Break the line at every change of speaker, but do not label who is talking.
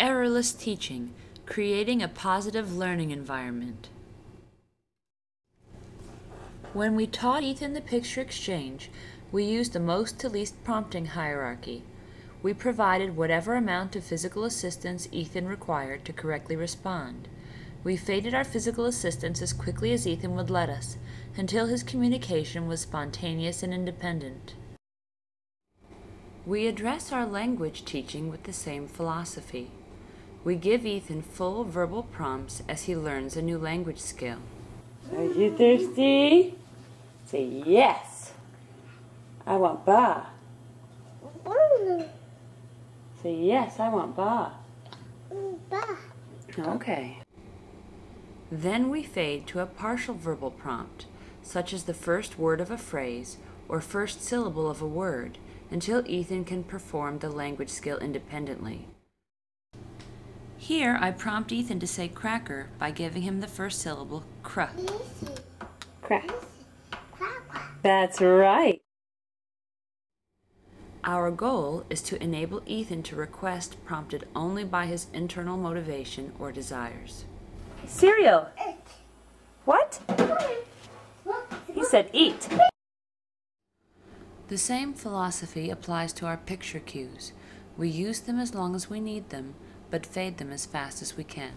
Errorless teaching, creating a positive learning environment. When we taught Ethan the picture exchange, we used the most to least prompting hierarchy. We provided whatever amount of physical assistance Ethan required to correctly respond. We faded our physical assistance as quickly as Ethan would let us, until his communication was spontaneous and independent. We address our language teaching with the same philosophy. We give Ethan full verbal prompts as he learns a new language skill.
Are you thirsty? Say yes. I want ba. Say yes, I want ba. Okay.
Then we fade to a partial verbal prompt, such as the first word of a phrase or first syllable of a word, until Ethan can perform the language skill independently. Here I prompt Ethan to say cracker by giving him the first syllable cr.
Crack. That's right.
Our goal is to enable Ethan to request prompted only by his internal motivation or desires.
Cereal. What? He said eat.
The same philosophy applies to our picture cues. We use them as long as we need them, but fade them as fast as we can.